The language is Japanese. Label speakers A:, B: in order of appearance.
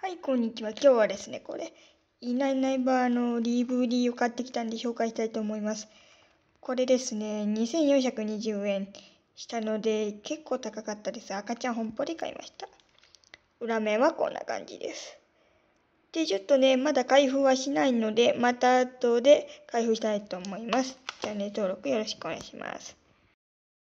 A: はい、こんにちは。今日はですね、これ、いないいないばーの DVD を買ってきたんで紹介したいと思います。これですね、2420円したので、結構高かったです。赤ちゃん本舗で買いました。裏面はこんな感じです。で、ちょっとね、まだ開封はしないので、また後で開封したいと思います。チャンネル登録よろしくお願いします。